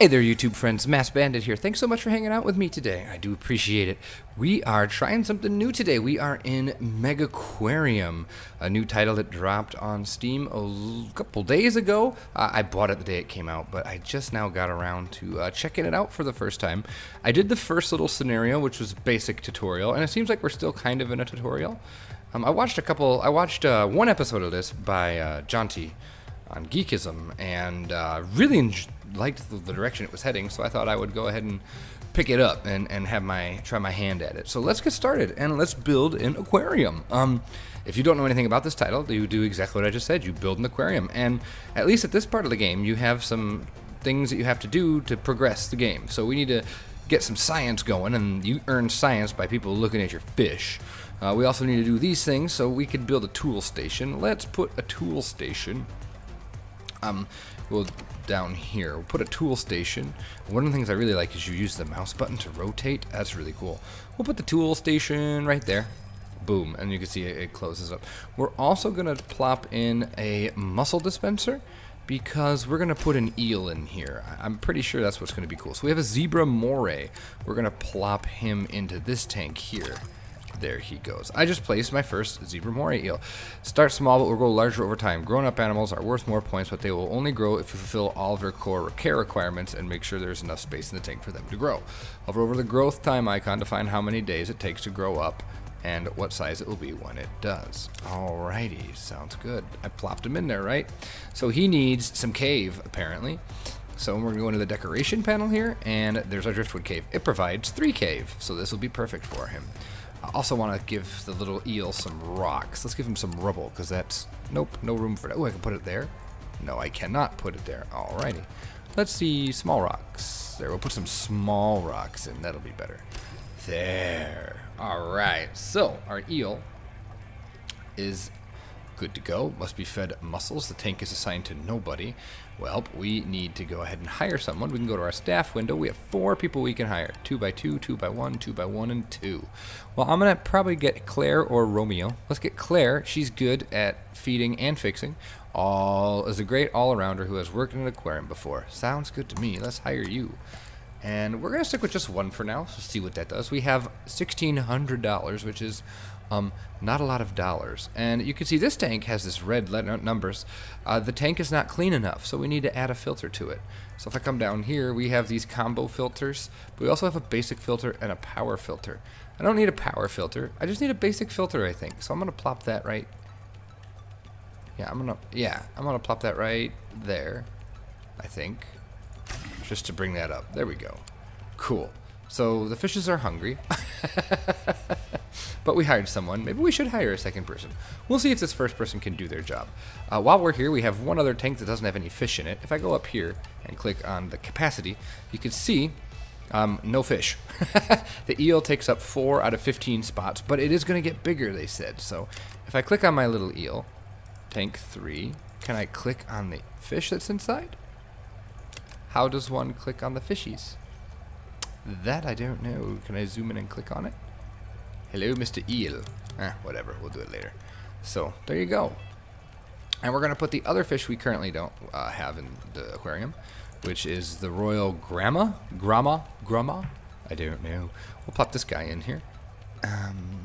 Hey there, YouTube friends. Masked Bandit here. Thanks so much for hanging out with me today. I do appreciate it. We are trying something new today. We are in Megaquarium, a new title that dropped on Steam a couple days ago. Uh, I bought it the day it came out, but I just now got around to uh, checking it out for the first time. I did the first little scenario, which was basic tutorial, and it seems like we're still kind of in a tutorial. Um, I watched a couple. I watched uh, one episode of this by uh, Jonty on Geekism, and uh, really enjoyed liked the, the, direction it was heading, so I thought I would go ahead and pick it up and, and have my try my hand at it. So let's get started and let's build an aquarium. Um, if you don't know anything about this title, you do exactly what I just said. You build an aquarium, and at least at this part of the game, you have some things that you have to do to progress the game. So we need to get some science going, and you earn science by people looking at your fish. Uh, we also need to do these things so we could build a tool station. Let's put a tool station. Um, we'll down here. We'll put a tool station. One of the things I really like is you use the mouse button to rotate. That's really cool. We'll put the tool station right there. Boom, and you can see it, closes up. We're also going to plop in a mussel dispenser because we're going to put an eel in here. I'm pretty sure that's what's going to be cool. So we have a zebra moray. We're going to plop him into this tank here. There he goes. I just placed my first zebra moray eel. Start small but will grow larger over time. Grown up animals are worth more points, but they will only grow if you fulfill all of your core care requirements and make sure there's enough space in the tank for them to grow. Hover over the growth time icon to find how many days it takes to grow up and what size it will be when it does. Alrighty, sounds good. I plopped him in there, right? So he needs some cave, apparently. So we're going to go into the decoration panel here, and there's our driftwood cave. It provides three cave, so this will be perfect for him. I also want to give the little eel some rocks. Let's give him some rubble, because that's... Nope, no room for that. Oh, I can put it there. No, I cannot put it there. Alrighty. Let's see small rocks. There, we'll put some small rocks in. That'll be better. There. Alright, so our eel is good to go. Must be fed mussels. The tank is assigned to nobody. Well, we need to go ahead and hire someone. We can go to our staff window. We have four people we can hire. Two by two, two by one, two by one, and two. Well, I'm going to probably get Claire or Romeo. Let's get Claire. She's good at feeding and fixing. All is a great all-arounder who has worked in an aquarium before. Sounds good to me. Let's hire you. And we're going to stick with just one for now, so see what that does. We have $1,600, which is um, not a lot of dollars. And you can see this tank has this red numbers. Uh, the tank is not clean enough, so we need to add a filter to it. So if I come down here, we have these combo filters, but we also have a basic filter and a power filter. I don't need a power filter. I just need a basic filter, I think. So I'm going to plop that right... Yeah, I'm going to... Yeah, I'm going to plop that right there, I think. Just to bring that up. There we go. Cool. So the fishes are hungry. but we hired someone. Maybe we should hire a second person. We'll see if this first person can do their job. Uh, while we're here, we have one other tank that doesn't have any fish in it. If I go up here and click on the capacity, you can see um, no fish. the eel takes up 4 out of 15 spots, but it is going to get bigger, they said. So if I click on my little eel, tank 3, can I click on the fish that's inside? How does one click on the fishies? That I don't know. Can I zoom in and click on it? Hello, Mr. Eel. Eh, whatever. We'll do it later. So, there you go. And we're going to put the other fish we currently don't uh, have in the aquarium, which is the Royal Gramma? Grama? Grama? I don't know. We'll pop this guy in here. Um,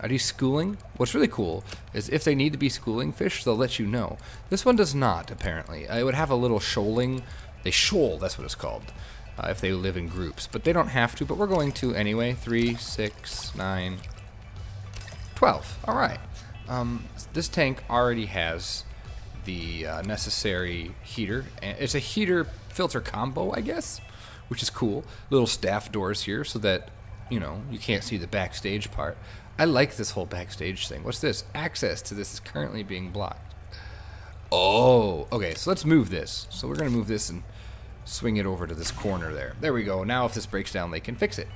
are these schooling? What's really cool is if they need to be schooling fish, they'll let you know. This one does not, apparently. It would have a little shoaling. They shoal, that's what it's called uh, if they live in groups. But they don't have to, but we're going to anyway. 3, 6, 9, 12. All right. Um, this tank already has the uh, necessary heater. It's a heater filter combo, I guess, which is cool. Little staff doors here so that, you know, you can't see the backstage part. I like this whole backstage thing. What's this? Access to this is currently being blocked. Oh, okay, so let's move this. So we're going to move this and swing it over to this corner there. There we go. Now if this breaks down, they can fix it.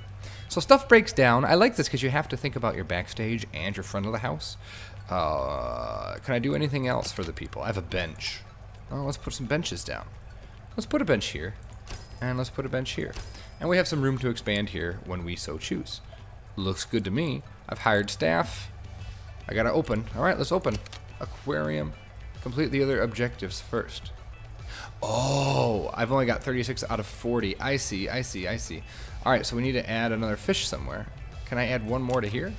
So stuff breaks down. I like this because you have to think about your backstage and your front of the house. Uh, can I do anything else for the people? I have a bench. Oh, let's put some benches down. Let's put a bench here. And let's put a bench here. And we have some room to expand here when we so choose. Looks good to me. I've hired staff. I gotta open. Alright, let's open. Aquarium. Complete the other objectives first. Oh, I've only got 36 out of 40. I see, I see, I see. All right, so we need to add another fish somewhere. Can I add one more to here?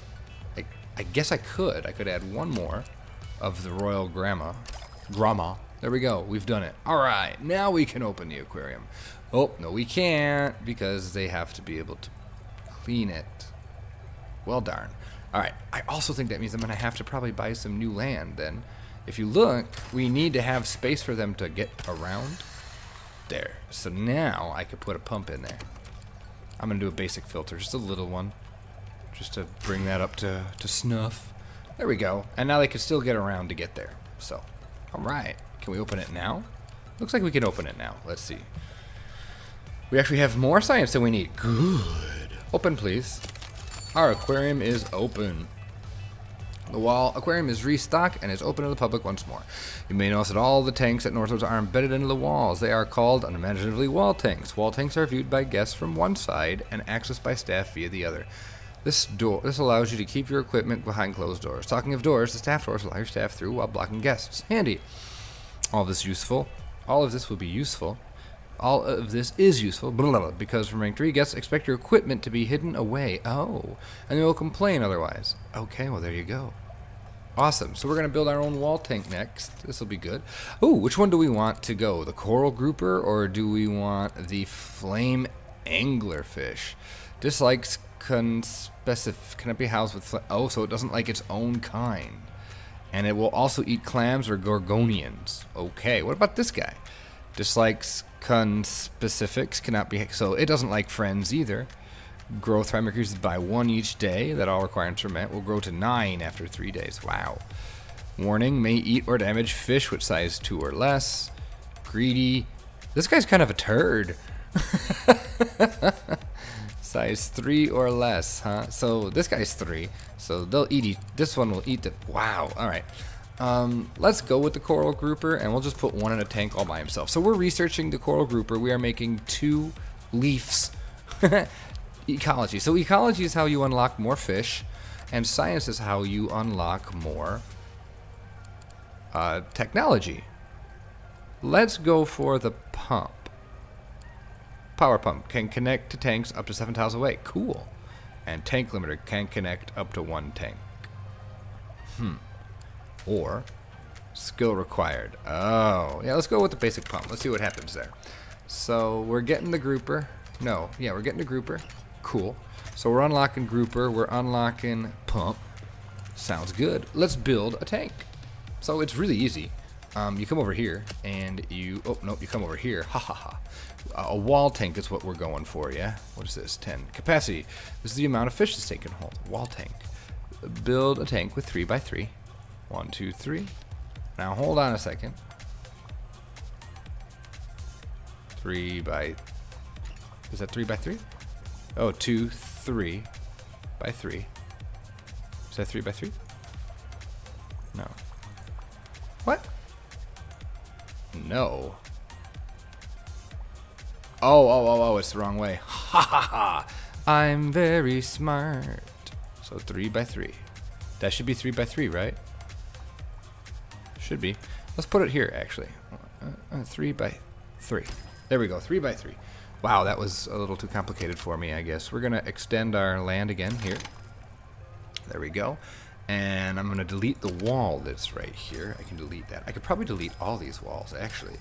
I, I guess I could. I could add one more of the Royal Grandma. Grandma. There we go. We've done it. All right, now we can open the aquarium. Oh, no, we can't because they have to be able to clean it. Well, darn. All right, I also think that means I'm going to have to probably buy some new land then. If you look, we need to have space for them to get around. There. So now I could put a pump in there. I'm going to do a basic filter, just a little one. Just to bring that up to, to snuff. There we go. And now they can still get around to get there. So, alright. Can we open it now? Looks like we can open it now. Let's see. We actually have more science than we need. Good. Open, please. Our aquarium is open. The wall aquarium is restocked and is open to the public once more. You may notice that all the tanks at Northwoods are embedded into the walls. They are called unimaginatively wall tanks. Wall tanks are viewed by guests from one side and accessed by staff via the other. This door this allows you to keep your equipment behind closed doors. Talking of doors, the staff doors allow your staff through while blocking guests. Handy. All this useful. All of this will be useful all of this is useful, blah, blah, blah, because from rank 3 guests expect your equipment to be hidden away. Oh, and they will complain otherwise. Okay, well there you go. Awesome. So we're going to build our own wall tank next. This will be good. Oh, which one do we want to go? The coral grouper or do we want the flame anglerfish? Dislikes conspecif can it be housed with oh, so it doesn't like its own kind. And it will also eat clams or gorgonians. Okay, what about this guy? Dislikes conspecifics cannot be so it doesn't like friends either. Growth time increases by one each day that all requirements are met. Will grow to nine after three days. Wow. Warning: may eat or damage fish with size two or less. Greedy. This guy's kind of a turd. size three or less, huh? So this guy's three. So they'll eat. This one will eat the. Wow. All right. Um, let's go with the coral grouper and we'll just put one in a tank all by himself. So we're researching the coral grouper. We are making two leaves. ecology. So ecology is how you unlock more fish and science is how you unlock more uh, technology. Let's go for the pump. Power pump can connect to tanks up to seven tiles away. Cool. And tank limiter can connect up to one tank. Hmm or skill required. Oh, yeah, let's go with the basic pump. Let's see what happens there. So we're getting the grouper. No, yeah, we're getting the grouper. Cool. So we're unlocking grouper. We're unlocking pump. Sounds good. Let's build a tank. So it's really easy. Um, you come over here and you, oh, no, you come over here. Ha ha ha. a wall tank is what we're going for, yeah? What is this? 10. Capacity. This is the amount of fish this tank can hold. Wall tank. Build a tank with 3 by 3 one, two, three. Now hold on a second. Three by, is that three by three? Oh, two, three by three. Is that three by three? No. What? No. Oh, oh, oh, oh, it's the wrong way. Ha ha ha. I'm very smart. So three by three. That should be three by three, right? Should be. Let's put it here, actually. Uh, uh, three by three. There we go, three by three. Wow, that was a little too complicated for me, I guess. We're going to extend our land again here. There we go. And I'm going to delete the wall that's right here. I can delete that. I could probably delete all these walls, actually.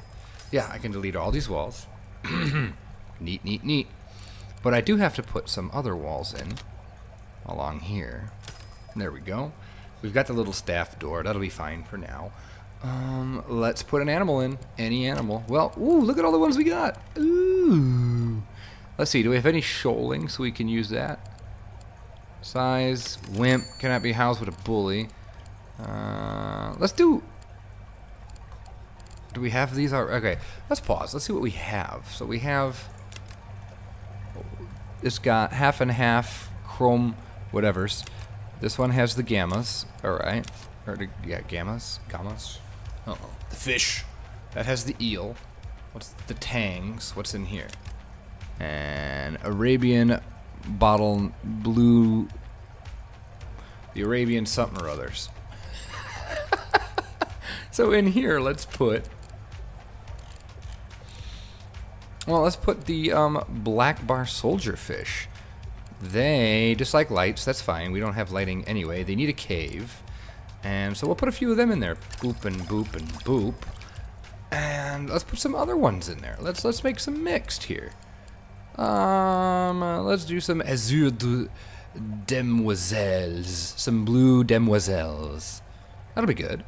Yeah, I can delete all these walls. neat, neat, neat. But I do have to put some other walls in along here. There we go. We've got the little staff door. That'll be fine for now. Um, let's put an animal in. Any animal. Well, ooh, look at all the ones we got. Ooh. Let's see, do we have any shoaling so we can use that? Size, wimp, cannot be housed with a bully. Uh, let's do... Do we have these? Okay, let's pause. Let's see what we have. So we have... It's got half and half chrome whatevers. This one has the gammas. Alright. Or the, yeah, gammas? Gammas? Uh oh. The fish. That has the eel. What's the tangs? What's in here? And Arabian bottle blue. The Arabian something or others. so in here, let's put Well, let's put the um, black bar soldier fish. They dislike lights. That's fine. We don't have lighting anyway. They need a cave. And so we'll put a few of them in there. Boop and boop and boop. And let's put some other ones in there. Let's let's make some mixed here. Um, uh, let's do some azure de demoiselles. Some blue demoiselles. That'll be good.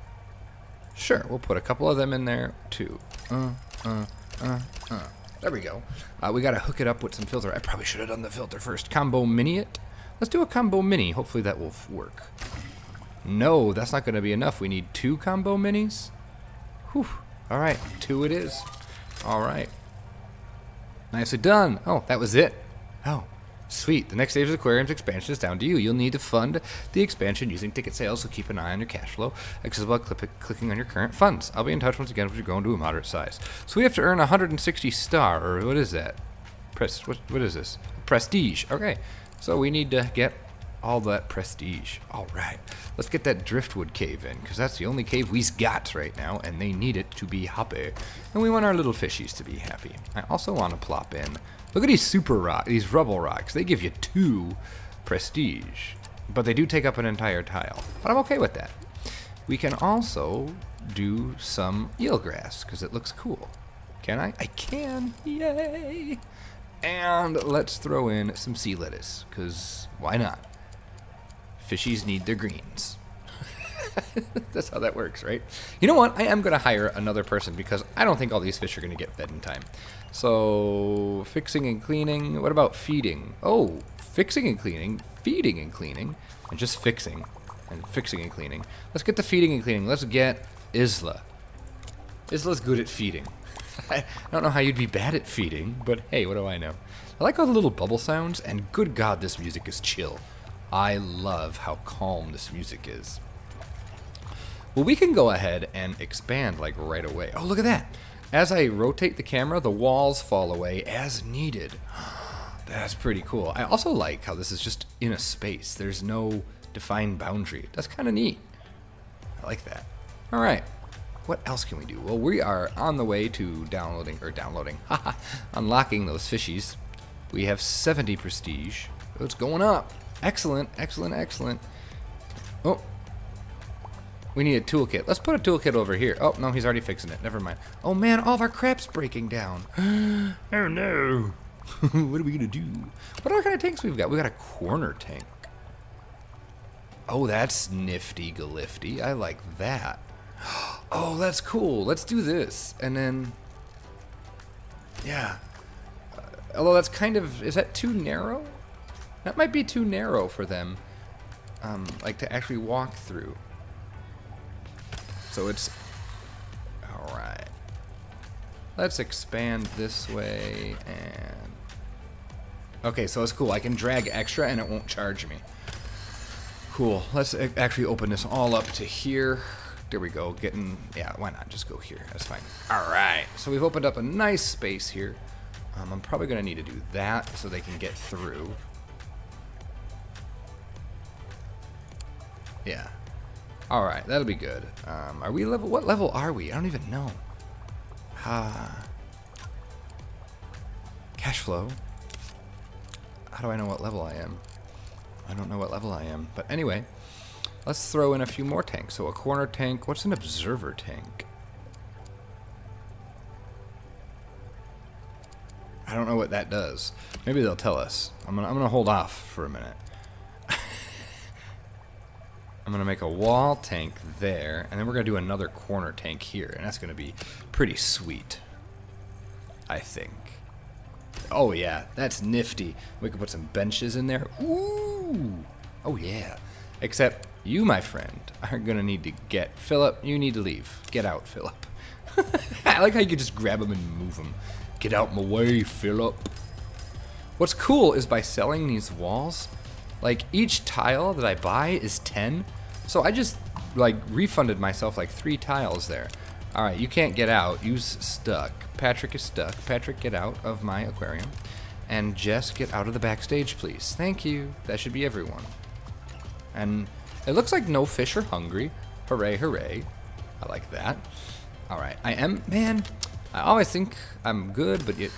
Sure, we'll put a couple of them in there too. Uh, uh, uh, uh. There we go. Uh, we gotta hook it up with some filter. I probably should have done the filter first. Combo mini it. Let's do a combo mini. Hopefully that will work. No, that's not gonna be enough. We need two combo minis. Whew. All right, two it is. All right. Nicely done. Oh, that was it. Oh, Sweet. The next stage of the aquarium's expansion is down to you. You'll need to fund the expansion using ticket sales, so keep an eye on your cash flow, accessible by clicking on your current funds. I'll be in touch once again if you're going to a moderate size. So we have to earn 160 star, or what is that? Press, what, what is this? Prestige. Okay. So we need to get all that prestige. All right. Let's get that driftwood cave in, because that's the only cave we's got right now, and they need it to be happy. And we want our little fishies to be happy. I also want to plop in Look at these super rock, these rubble rocks. They give you two prestige, but they do take up an entire tile. But I'm okay with that. We can also do some eelgrass because it looks cool. Can I? I can. Yay! And let's throw in some sea lettuce because why not? Fishies need their greens. That's how that works, right? You know what? I am going to hire another person because I don't think all these fish are going to get fed in time. So, fixing and cleaning. What about feeding? Oh, fixing and cleaning, feeding and cleaning, and just fixing. And fixing and cleaning. Let's get the feeding and cleaning. Let's get Isla. Isla's good at feeding. I don't know how you'd be bad at feeding, but hey, what do I know? I like all the little bubble sounds, and good God, this music is chill. I love how calm this music is. Well, we can go ahead and expand like right away. Oh, look at that. As I rotate the camera, the walls fall away as needed. That's pretty cool. I also like how this is just in a space. There's no defined boundary. That's kind of neat. I like that. All right. What else can we do? Well, we are on the way to downloading, or downloading, haha, unlocking those fishies. We have 70 prestige. it's going up. Excellent, excellent, excellent. Oh, we need a toolkit. Let's put a toolkit over here. Oh, no, he's already fixing it. Never mind. Oh, man, all of our crap's breaking down. oh, no. what are we going to do? What other kind of tanks we've got? we got a corner tank. Oh, that's nifty galifty. I like that. Oh, that's cool. Let's do this. And then... Yeah. Uh, although that's kind of... Is that too narrow? That might be too narrow for them. Um, like to actually walk through. So it's... Alright. Let's expand this way and... Okay, so it's cool. I can drag extra and it won't charge me. Cool. Let's actually open this all up to here. There we go. Getting... Yeah, why not? Just go here. That's fine. Alright. So we've opened up a nice space here. Um, I'm probably going to need to do that so they can get through. Yeah. Alright, that'll be good. Um, are we level? What level are we? I don't even know. Ah. Cash flow. How do I know what level I am? I don't know what level I am. But anyway, let's throw in a few more tanks. So a corner tank. What's an observer tank? I don't know what that does. Maybe they'll tell us. I'm gonna, I'm gonna hold off for a minute. I'm going to make a wall tank there, and then we're going to do another corner tank here, and that's going to be pretty sweet, I think. Oh yeah, that's nifty. We can put some benches in there. Ooh! Oh yeah. Except you, my friend, are going to need to get... Philip, you need to leave. Get out, Philip. I like how you can just grab them and move them. Get out my way, Philip. What's cool is by selling these walls, like each tile that I buy is 10, so I just like refunded myself like three tiles there. Alright, you can't get out. Use stuck. Patrick is stuck. Patrick, get out of my aquarium. And Jess, get out of the backstage, please. Thank you. That should be everyone. And it looks like no fish are hungry. Hooray, hooray. I like that. Alright, I am, man, I always think I'm good, but yet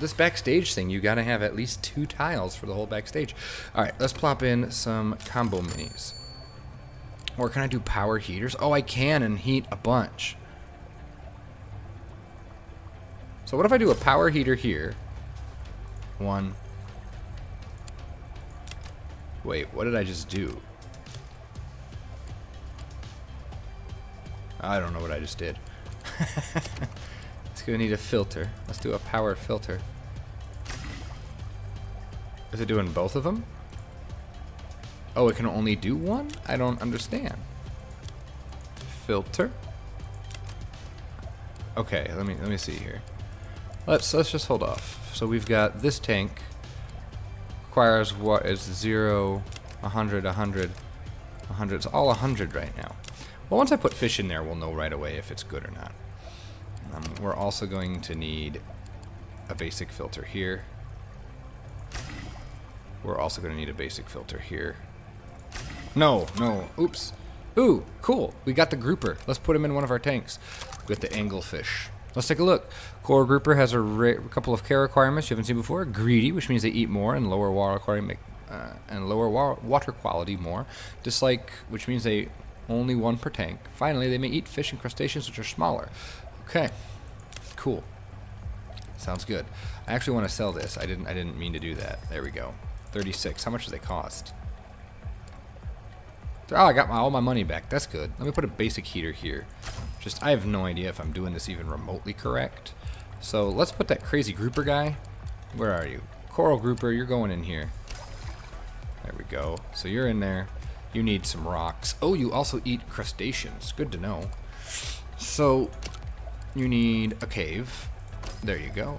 this backstage thing, you gotta have at least two tiles for the whole backstage. All right, let's plop in some combo minis. Or can I do power heaters? Oh, I can and heat a bunch. So what if I do a power heater here? One. Wait, what did I just do? I don't know what I just did. gonna need a filter. Let's do a power filter. Is it doing both of them? Oh, it can only do one? I don't understand. Filter. Okay, let me let me see here. Let's let's just hold off. So we've got this tank requires what is 0, 100, 100, 100. It's all 100 right now. Well, once I put fish in there, we'll know right away if it's good or not. Um, we're also going to need a basic filter here. We're also going to need a basic filter here. No, no, oops. Ooh, cool. We got the grouper. Let's put him in one of our tanks. With the anglefish. Let's take a look. Coral grouper has a, a, couple of care requirements you haven't seen before. Greedy, which means they eat more and lower water quality, uh, and lower wa water quality more. Dislike, which means they only one per tank. Finally, they may eat fish and crustaceans which are smaller. Okay, cool. Sounds good. I actually want to sell this. I didn't. I didn't mean to do that. There we go. 36. How much do they cost? Oh, I got my, all my money back. That's good. Let me put a basic heater here. Just, I have no idea if I'm doing this even remotely correct. So let's put that crazy grouper guy. Where are you? Coral grouper, you're going in here. There we go. So you're in there. You need some rocks. Oh, you also eat crustaceans. Good to know. So, you need a cave. There you go.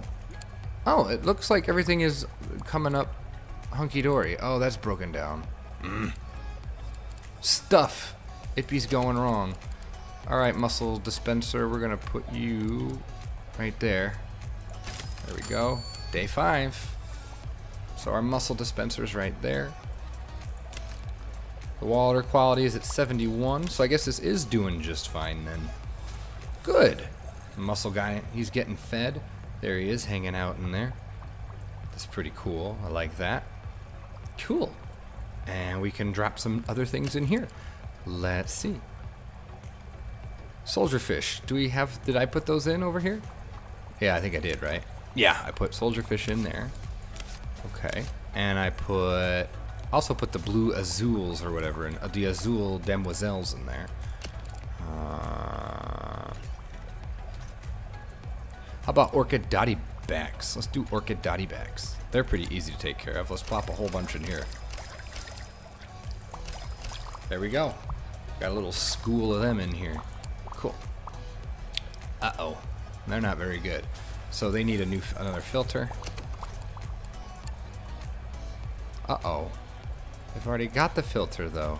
Oh, it looks like everything is coming up hunky-dory. Oh, that's broken down. Mm. Stuff. It going wrong. Alright, mussel dispenser, we're going to put you right there. There we go. Day five. So our mussel dispenser's right there. The water quality is at 71, so I guess this is doing just fine then. Good. The muscle guy, he's getting fed. There he is, hanging out in there. That's pretty cool. I like that. Cool. And we can drop some other things in here. Let's see. Soldier fish. Do we have, did I put those in over here? Yeah, I think I did, right? Yeah, I put soldier fish in there. Okay. And I put also put the blue azules or whatever, and uh, the azul demoiselles in there. Uh, how about orchid dotty backs? Let's do orchid dottybacks. They're pretty easy to take care of. Let's plop a whole bunch in here. There we go. Got a little school of them in here. Cool. Uh-oh. They're not very good. So they need a new another filter. Uh-oh. I've already got the filter though.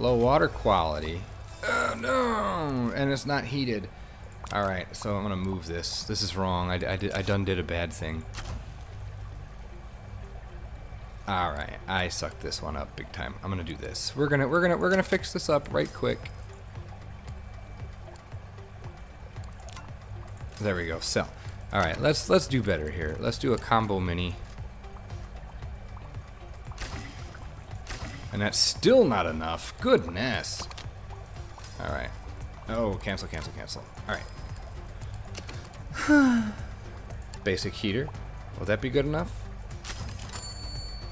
Low water quality. Oh no! And it's not heated. Alright, so I'm gonna move this. This is wrong. I, I, did, I done did a bad thing. Alright, I sucked this one up big time. I'm gonna do this. We're gonna we're gonna we're gonna fix this up right quick. There we go, sell. Alright, let's let's do better here. Let's do a combo mini. And that's still not enough. Goodness. Alright. Oh, cancel, cancel, cancel. Alright. Basic heater. Will that be good enough?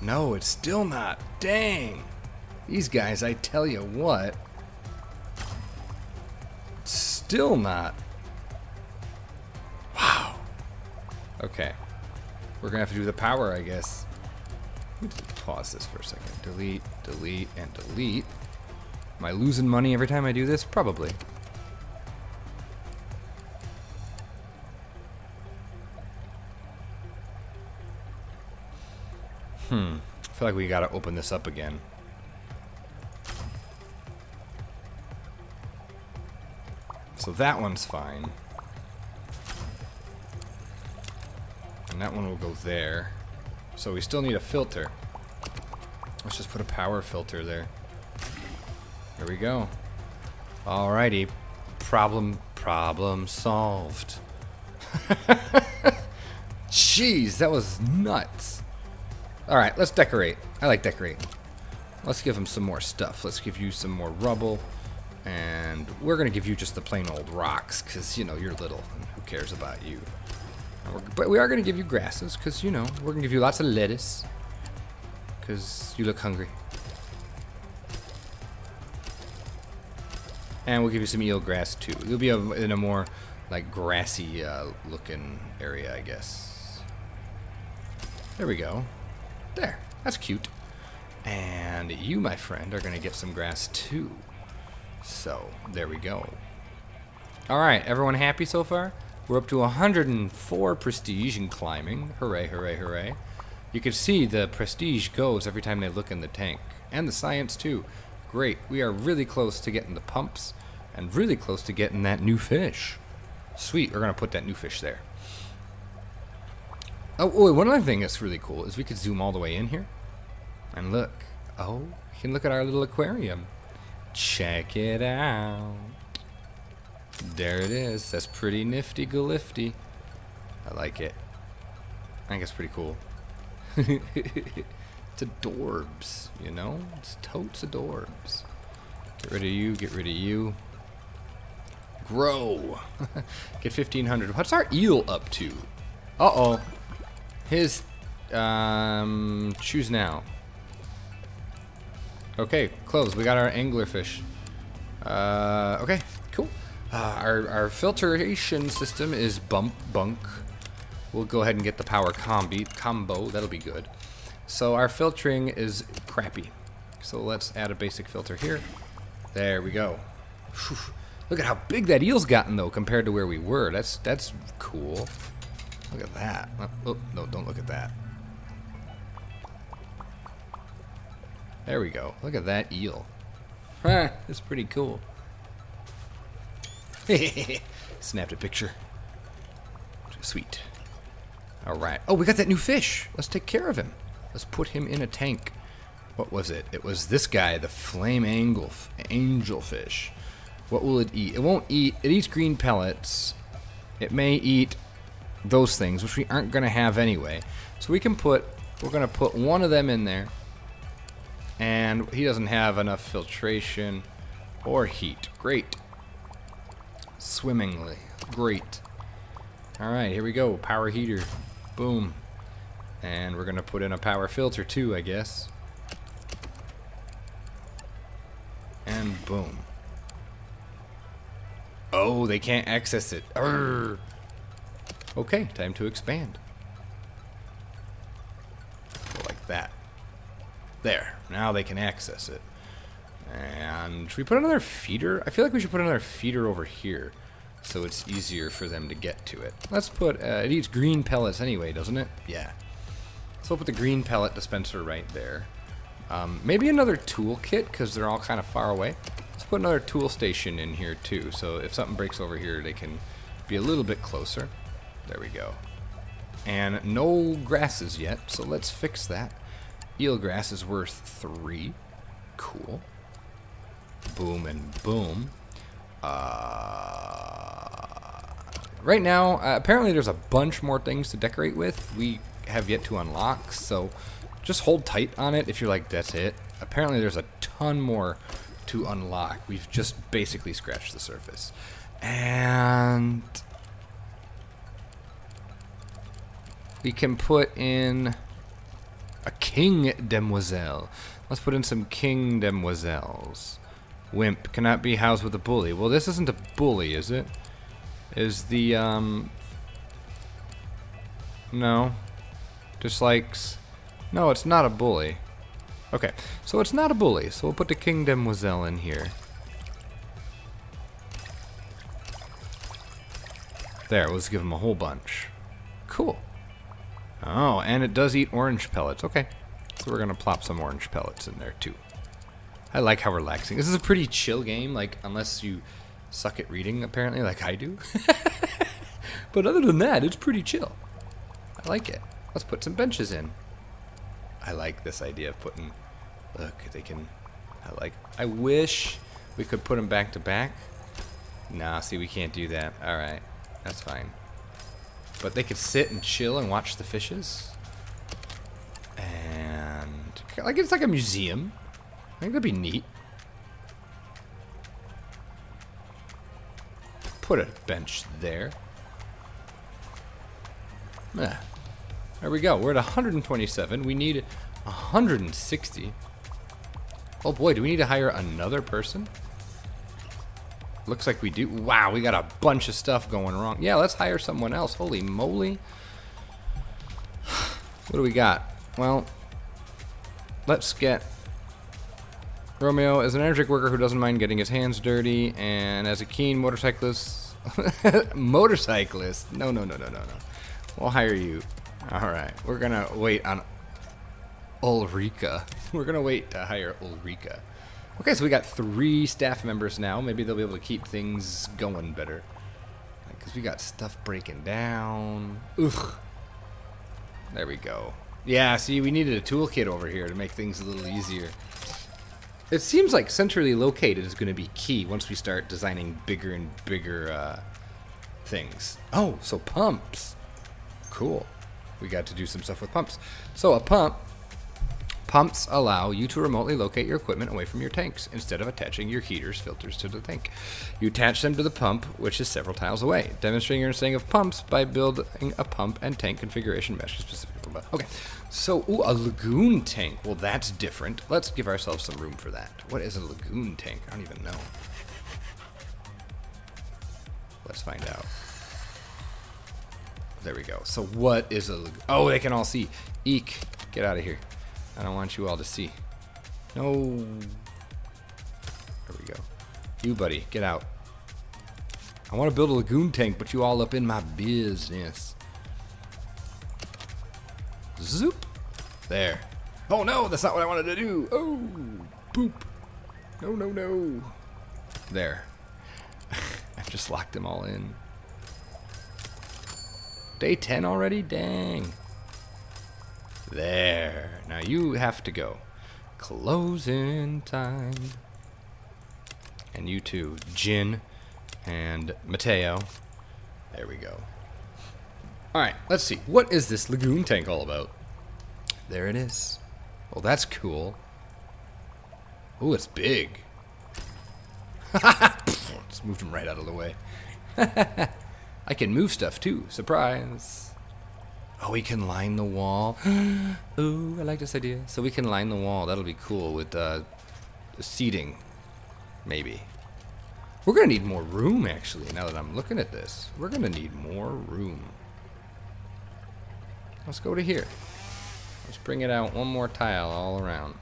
No, it's still not. Dang. These guys, I tell you what. Still not. Wow. Okay. We're gonna have to do the power, I guess pause this for a second. Delete, delete, and delete. Am I losing money every time I do this? Probably. Hmm. I feel like we gotta open this up again. So that one's fine. And that one will go there. So we still need a filter. Let's just put a power filter there. There we go. Alrighty. Problem, problem solved. Jeez, that was nuts. All right, let's decorate. I like decorating. Let's give him some more stuff. Let's give you some more rubble. And we're going to give you just the plain old rocks because, you know, you're little and who cares about you. But we are going to give you grasses because, you know, we're going to give you lots of lettuce because you look hungry. And we'll give you some eel grass too. You'll be in a more like grassy uh, looking area, I guess. There we go. There. That's cute. And you, my friend, are going to get some grass too. So, there we go. Alright, everyone happy so far? We're up to 104 prestige in climbing. Hooray, hooray, hooray. You can see the prestige goes every time they look in the tank. And the science too. Great. We are really close to getting the pumps. And really close to getting that new fish. Sweet, we're going to put that new fish there. Oh, wait, one other thing that's really cool is we could zoom all the way in here. And look. Oh, you can look at our little aquarium. Check it out. There it is. That's pretty nifty galifty. I like it. I think it's pretty cool. it's adorbs, you know? It's totes adorbs. Get rid of you, get rid of you. Grow. get 1500. What's our eel up to? Uh-oh. His, um, choose now. Okay, close. We got our anglerfish. Uh, okay, cool. Uh, our, our filtration system is bump bunk. We'll go ahead and get the power combi combo. That'll be good. So our filtering is crappy. So let's add a basic filter here. There we go. Whew. Look at how big that eel's gotten though compared to where we were. That's that's cool. Look at that. Oh, no, don't look at that. There we go. Look at that eel. Huh, it's pretty cool. Snapped a picture. Sweet. Alright. Oh, we got that new fish. Let's take care of him. Let's put him in a tank. What was it? It was this guy, the flame angle, angelfish. What will it eat? It won't eat. It eats green pellets. It may eat those things, which we aren't going to have anyway. So we can put, we're going to put one of them in there. And he doesn't have enough filtration or heat. Great. Swimmingly. Great. Alright, here we go. Power heater. Boom. And we're going to put in a power filter too, I guess. And boom. Oh, they can't access it. Okay, time to expand. like that. There. Now they can access it. And should we put another feeder? I feel like we should put another feeder over here so it's easier for them to get to it. Let's put, uh, it eats green pellets anyway, doesn't it? Yeah. So we'll put the green pellet dispenser right there. Um, maybe another toolkit because they're all kind of far away. Let's put another tool station in here too so if something breaks over here they can be a little bit closer. There we go. And no grasses yet, so let's fix that. Eelgrass is worth three. Cool. Boom and boom. Uh, right now, uh, apparently there's a bunch more things to decorate with. We have yet to unlock, so just hold tight on it if you're like, that's it. Apparently there's a ton more to unlock. We've just basically scratched the surface. And we can put in a king demoiselle. Let's put in some king demoiselles. Wimp cannot be housed with a bully. Well, this isn't a bully, is it? Is the, um... No. Dislikes... No, it's not a bully. Okay, so it's not a bully, so we'll put the king demoiselle in here. There, let's give him a whole bunch. Cool. Oh, and it does eat orange pellets. Okay. So we're going to plop some orange pellets in there too. I like how relaxing. This is a pretty chill game, like, unless you suck at reading, apparently, like I do. but other than that, it's pretty chill. I like it. Let's put some benches in. I like this idea of putting... Look, they can... I like... I wish we could put them back to back. Nah, see, we can't do that. Alright. That's fine. But they could sit and chill and watch the fishes. And like it's like a museum. I think that'd be neat. Put a bench there. Yeah. There we go. We're at 127. We need 160. Oh boy, do we need to hire another person? Looks like we do. Wow, we got a bunch of stuff going wrong. Yeah, let's hire someone else. Holy moly. What do we got? Well, let's get Romeo as an energetic worker who doesn't mind getting his hands dirty, and as a keen motorcyclist. motorcyclist? No, no, no, no, no, no. We'll hire you. Alright, we're gonna wait on Ulrika. We're gonna wait to hire Ulrika. Okay, so we got three staff members now. Maybe they'll be able to keep things going better. Because we got stuff breaking down. Ugh. There we go. Yeah, see, we needed a toolkit over here to make things a little easier. It seems like centrally located is going to be key once we start designing bigger and bigger uh, things. Oh, so pumps. Cool. We got to do some stuff with pumps. So a pump Pumps allow you to remotely locate your equipment away from your tanks instead of attaching your heaters filters to the tank. You attach them to the pump, which is several tiles away, demonstrating your understanding of pumps by building a pump and tank configuration mesh specific. Okay, so ooh, a lagoon tank. Well, that's different. Let's give ourselves some room for that. What is a lagoon tank? I don't even know. Let's find out. There we go. So what is a lagoon? Oh, they can all see. Eek. Get out of here. I don't want you all to see. No. There we go. You, buddy, get out. I want to build a lagoon tank, but you all up in my business. Zoop. There. Oh no, that's not what I wanted to do. Oh, boop. No, no, no. There. I've just locked them all in. Day 10 already? Dang. There. Now you have to go. Closing time. And you too, Jin and Mateo. There we go. Alright, let's see. What is this lagoon tank all about? There it is. Well, that's cool. Oh, it's big. Just moved him right out of the way. I can move stuff too. Surprise. Oh, we can line the wall. Ooh, I like this idea. So we can line the wall. That'll be cool with uh, seating, maybe. We're going to need more room, actually, now that I'm looking at this. We're going to need more room. Let's go to here. Let's bring it out one more tile all around.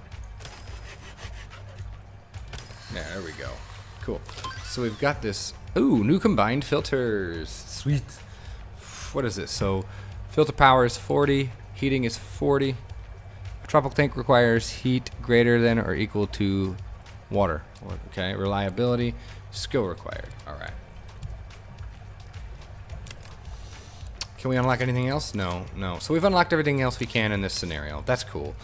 Yeah, there we go. Cool. So we've got this. Ooh, new combined filters. Sweet. What is this? So Filter power is 40. Heating is 40. A tropical tank requires heat greater than or equal to water. Okay, reliability, skill required. All right. Can we unlock anything else? No, no. So we've unlocked everything else we can in this scenario. That's cool.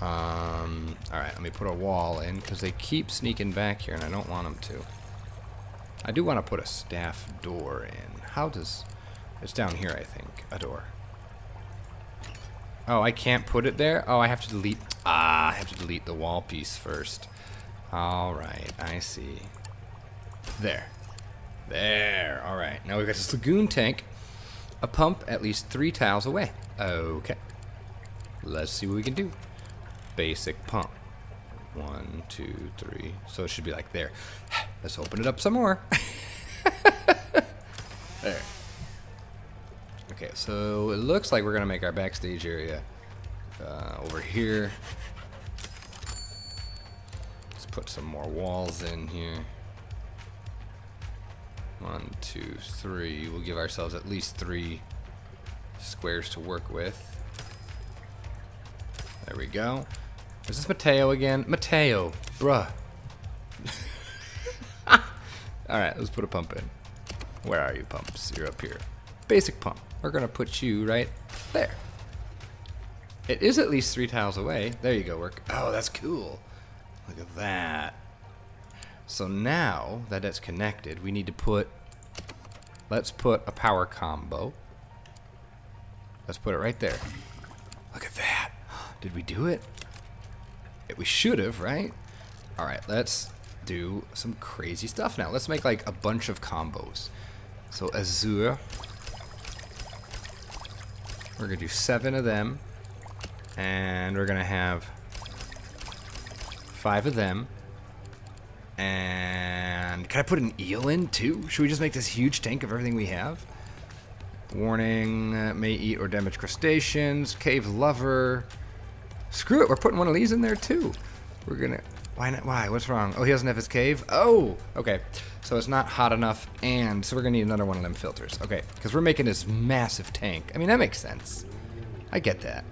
Um, all right, let me put a wall in because they keep sneaking back here and I don't want them to. I do want to put a staff door in. How does... It's down here, I think. A door. Oh, I can't put it there? Oh, I have to delete... Ah, I have to delete the wall piece first. Alright, I see. There. There. Alright, now we've got this lagoon tank. A pump at least three tiles away. Okay. Let's see what we can do. Basic pump. One, two, three. So it should be like there. Let's open it up some more. there. Okay, so it looks like we're to make our backstage area uh, over here. Let's put some more walls in here. One, two, three. We'll give ourselves at least three squares to work with. There we go. Is this Mateo again? Mateo, bruh. Alright, let's put a pump in. Where are you, pumps? You're up here. Basic pump. We're to put you right there. It is at least three tiles away. There you go, work. Oh, that's cool. Look at that. So now that it's connected, we need to put, let's put a power combo. Let's put it right there. Look at that. Did we do it? We should have, right? All right, let's do some crazy stuff now. Let's make like a bunch of combos. So Azure. We're gonna do seven of them. And we're gonna have five of them. And can I put an eel in too? Should we just make this huge tank of everything we have? Warning, uh, may eat or damage crustaceans, cave lover. Screw it, we're putting one of these in there too. We're gonna, why not, why, what's wrong? Oh, he doesn't have his cave? Oh, okay. So it's not hot enough, and so we're gonna need another one of them filters. Okay, because we're making this massive tank. I mean, that makes sense. I get that.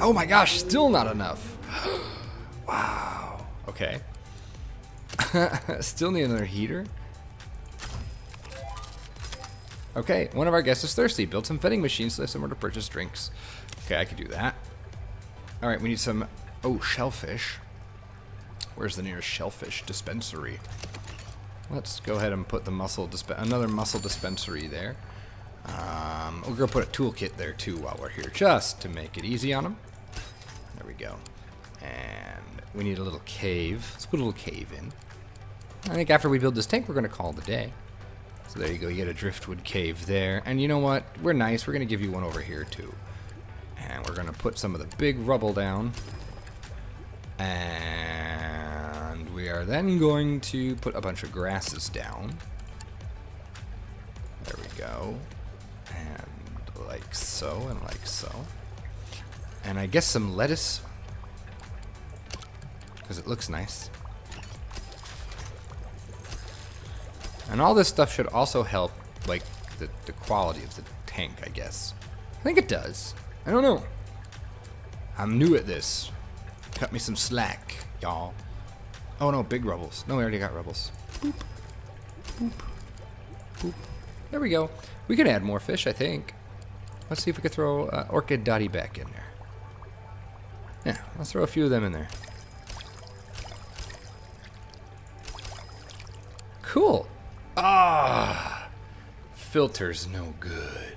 Oh my gosh, still not enough. wow. Okay. still need another heater. Okay, one of our guests is thirsty. Build some vending machines so they have somewhere to purchase drinks. Okay, I could do that. Alright, we need some... Oh, shellfish. Where's the nearest shellfish dispensary? Let's go ahead and put the mussel disp another mussel dispensary there. Um, we're going to put a toolkit there too while we're here, just to make it easy on them. There we go. And we need a little cave. Let's put a little cave in. I think after we build this tank, we're going to call a day. So there you go, you get a driftwood cave there. And you know what? We're nice. We're going to give you one over here too. And we're going to put some of the big rubble down. And we are then going to put a bunch of grasses down. There we go. And like so, and like so. And I guess some lettuce. Because it looks nice. And all this stuff should also help, like, the, the quality of the tank, I guess. I think it does. I don't know. I'm new at this. Cut me some slack, y'all. Oh no, big rubbles. No, we already got rubbles. Boop. Boop. Boop. There we go. We can add more fish, I think. Let's see if we can throw uh, Orchid Dottyback in there. Yeah, let's throw a few of them in there. Cool. Ah, filter's no good.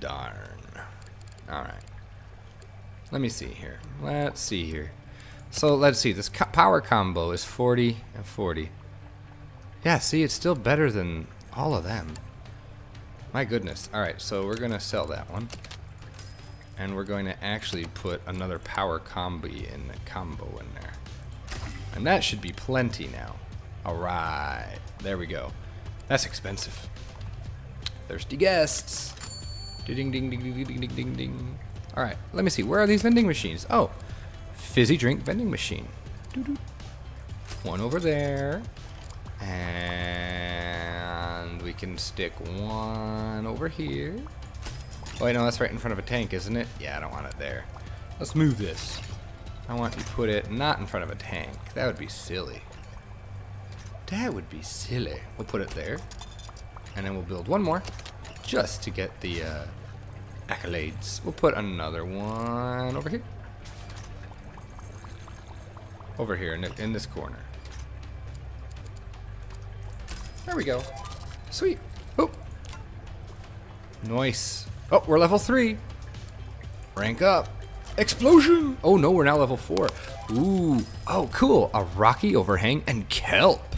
Darn. All right. Let me see here. Let's see here. So let's see. This co power combo is 40 and 40. Yeah, see, it's still better than all of them. My goodness. All right, so we're going to sell that one. And we're going to actually put another power combi in the combo in there. And that should be plenty now. All right. There we go. That's expensive. Thirsty guests. Ding ding ding ding ding ding ding ding. All right, let me see. Where are these vending machines? Oh, fizzy drink vending machine. Doo -doo. One over there. And we can stick one over here. Oh, wait, no, that's right in front of a tank, isn't it? Yeah, I don't want it there. Let's move this. I want to put it not in front of a tank. That would be silly. That would be silly. We'll put it there. And then we'll build one more just to get the uh, accolades. We'll put another one over here. Over here in, in this corner. There we go. Sweet. Oh. Nice. Oh, we're level three. Rank up. Explosion! Oh no, we're now level four. Ooh. Oh, cool. A rocky overhang and kelp.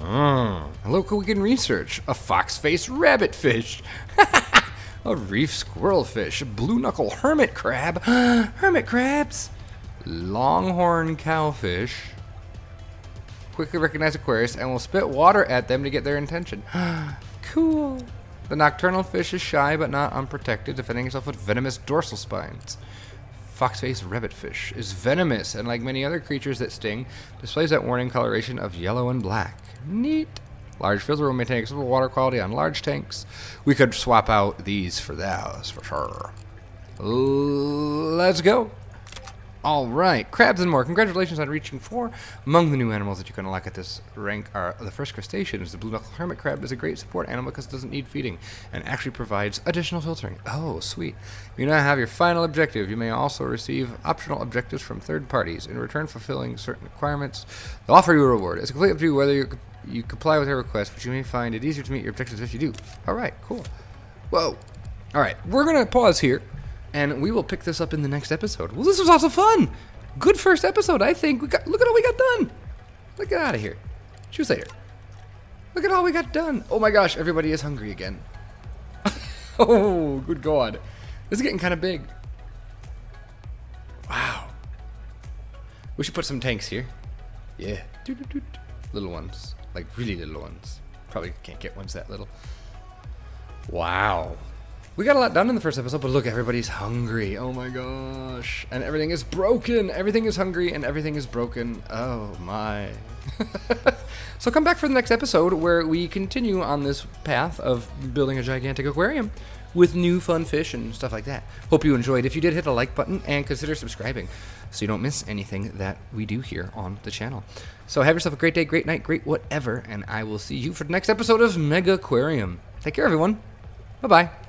Mm. Look we can research. A fox-faced rabbitfish. a reef squirrelfish. A blue knuckle hermit crab. hermit crabs. Longhorn cowfish. Quickly recognize aquarists and will spit water at them to get their attention. cool. The nocturnal fish is shy but not unprotected, defending itself with venomous dorsal spines. Foxface rabbitfish is venomous and, like many other creatures that sting, displays that warning coloration of yellow and black. Neat. Large filter will maintain acceptable water quality on large tanks. We could swap out these for those for sure. Let's go. All right, crabs and more. Congratulations on reaching four. Among the new animals that you can unlock at this rank are the first crustacean is the blue knuckle hermit crab. is a great support animal because it doesn't need feeding and actually provides additional filtering. Oh, sweet. You now have your final objective. You may also receive optional objectives from third parties. In return for fulfilling certain requirements, they'll offer you a reward. It's completely up to you whether you, you comply with their request, but you may find it easier to meet your objectives if you do. All right, cool. Whoa. All right, we're gonna pause here, and we will pick this up in the next episode. Well, this was also fun. Good first episode, I think. We got look at all we got done. Let's get out of here. Choose later. Look at all we got done. Oh my gosh, everybody is hungry again. oh, good God. This is getting kind of big. Wow. We should put some tanks here. Yeah. Little ones. Like really little ones. Probably can't get ones that little. Wow. We got a lot done in the first episode, but look, everybody's hungry. Oh my gosh. And everything is broken. Everything is hungry and everything is broken. Oh my. so come back for the next episode where we continue on this path of building a gigantic aquarium with new fun fish and stuff like that. Hope you enjoyed. If you did, hit the like button and consider subscribing so you don't miss anything that we do here on the channel. So have yourself a great day, great night, great whatever, and I will see you for the next episode of Megaquarium. Take care, everyone. Bye bye.